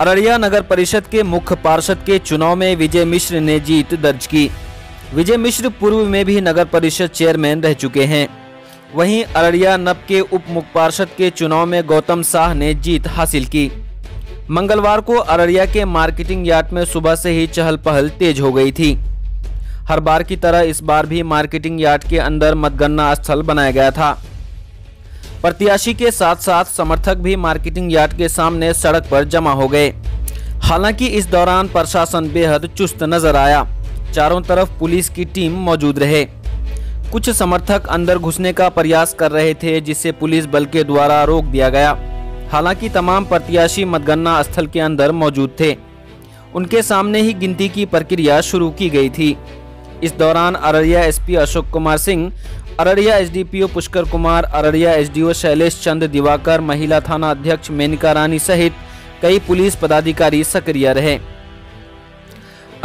अररिया नगर परिषद के मुख्य पार्षद के चुनाव में विजय मिश्र ने जीत दर्ज की। विजय मिश्र पूर्व में भी नगर परिषद चेयरमैन रह चुके हैं। वहीं अररिया नब के उप मुख्य पार्षद के चुनाव में गौतम शाह ने जीत हासिल की। मंगलवार को अररिया के मार्केटिंग यार्ड में सुबह से ही चहल पहल तेज हो गई थी। हर बार की तरह इस बार भी मार्केटिंग यार्ड के अंदर मतगणना स्थल बनाया गया था। प्रत्याशी के साथ साथ समर्थक भी मार्केटिंग यार्ड के सामने सड़क पर जमा हो गए। हालाँकि इस दौरान प्रशासन बेहद चुस्त नज़र आया। चारों तरफ़ पुलिस की टीम मौजूद रहे। कुछ समर्थक अंदर घुसने का प्रयास कर रहे थे जिसे पुलिस बल के द्वारा रोक दिया गया। हालाँकि तमाम प्रत्याशी मतगणना स्थल के अंदर मौजूद थे। उनके सामने ही गिनती की प्रक्रिया शुरू की गई थी। इस दौरान Araria SP Ashok Kumar Singh Araria SDPO Pushkar Kumar, Araria SDO Shailesh Chand Diwakar, महिला थाना अध्यक्ष मेनका रानी सहित कई पुलिस पदाधिकारी सक्रिय रहे।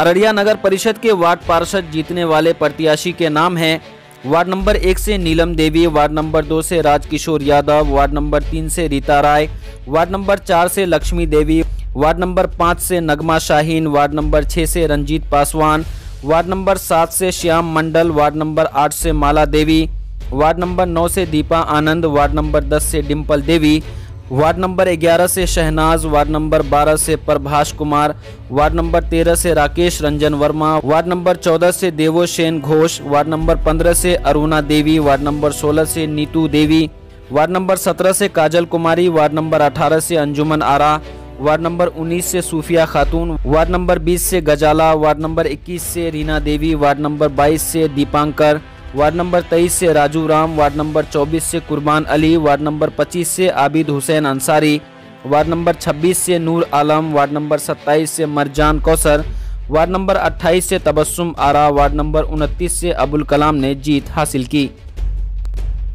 अररिया नगर परिषद के वार्ड पार्षद जीतने वाले प्रत्याशी के नाम हैं। वार्ड नंबर एक से नीलम देवी, वार्ड नंबर दो से राजकिशोर यादव, वार्ड नंबर तीन से रीता राय, वार्ड नंबर चार से लक्ष्मी देवी, वार्ड नंबर पाँच से नगमा शाहीन, वार्ड नंबर छः से रंजीत पासवान वार्ड नंबर सात से श्याम मंडल वार्ड नंबर आठ से माला देवी वार्ड नंबर नौ से दीपा आनंद वार्ड नंबर दस से डिम्पल देवी वार्ड नंबर 11 से शहनाज वार्ड नंबर 12 से प्रभाष कुमार वार्ड नंबर 13 से राकेश रंजन वर्मा वार्ड नंबर 14 से देवोशेन घोष वार्ड नंबर 15 से अरुणा देवी वार्ड नंबर 16 से नीतू देवी वार्ड नंबर 17 से काजल कुमारी वार्ड नंबर 18 से अंजुमन आरा वार्ड नंबर 19 से सूफिया खातून वार्ड नंबर 20 से गजाला वार्ड नंबर 21 से रीना देवी वार्ड नंबर 22 से दीपांकर वार्ड नंबर 23 से राजू राम वार्ड नंबर 24 से कुर्बान अली वार्ड नंबर 25 से आबिद हुसैन अंसारी वार्ड नंबर 26 से नूर आलम वार्ड नंबर 27 से मरजान कौसर वार्ड नंबर 28 से तबस्सुम आरा वार्ड नंबर 29 से अबुल कलाम ने जीत हासिल की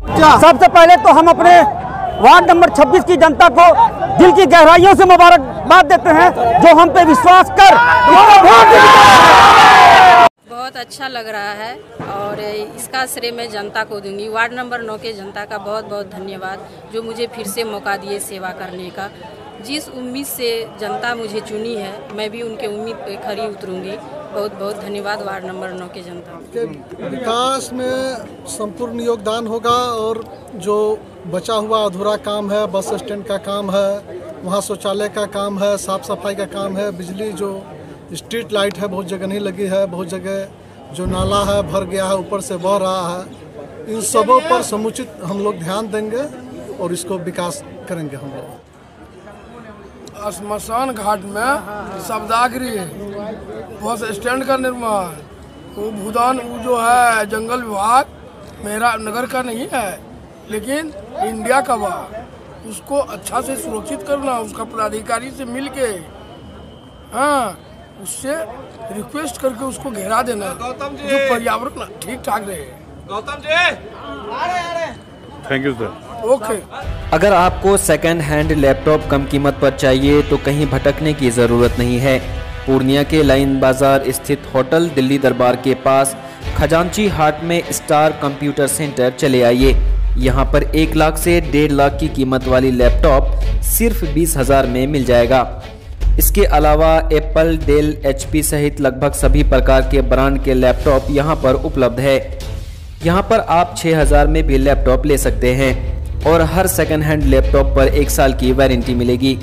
सबसे पहले तो हम अपने वार्ड नंबर 26 की जनता को दिल की गहराइयों से मुबारकबाद देते हैं, जो हम पे विश्वास कर बहुत अच्छा लग रहा है और इसका श्रेय मैं जनता को दूँगी। वार्ड नंबर नौ के जनता का बहुत बहुत धन्यवाद, जो मुझे फिर से मौका दिए सेवा करने का। जिस उम्मीद से जनता मुझे चुनी है, मैं भी उनके उम्मीद पे खरी उतरूँगी। बहुत बहुत धन्यवाद वार्ड नंबर नौ की जनता। विकास में संपूर्ण योगदान होगा और जो बचा हुआ अधूरा काम है बस स्टैंड का काम है वहाँ शौचालय का काम है साफ़ सफ़ाई का काम है बिजली जो स्ट्रीट लाइट है बहुत जगह नहीं लगी है बहुत जगह जो नाला है भर गया है ऊपर से बह रहा है इन सबों पर समुचित हम लोग ध्यान देंगे और इसको विकास करेंगे हम लोग। श्मशान घाट में शब्दागृह बस स्टैंड का निर्माण। वो भूदान वो जो है जंगल विभाग मेरा नगर का नहीं है लेकिन इंडिया का बा उसको अच्छा से सुरक्षित करना उसका पदाधिकारी से मिल के हाँ उससे रिक्वेस्ट करके उसको घेरा देना। जो! पर्यावरण ठीक ठाक रहे थैंक यू सर ओके अगर आपको सेकेंड हैंड लैपटॉप कम कीमत पर चाहिए तो कहीं भटकने की ज़रूरत नहीं है। पूर्णिया के लाइन बाज़ार स्थित होटल दिल्ली दरबार के पास खजांची हाट में स्टार कंप्यूटर सेंटर चले आइए। यहाँ पर एक लाख से डेढ़ लाख की कीमत वाली लैपटॉप सिर्फ़ बीस हज़ार में मिल जाएगा। इसके अलावा एप्पल, डेल, एचपी सहित लगभग सभी प्रकार के ब्रांड के लैपटॉप यहाँ पर उपलब्ध है। यहाँ पर आप 6000 में भी लैपटॉप ले सकते हैं और हर सेकेंड हैंड लैपटॉप पर एक साल की वारंटी मिलेगी।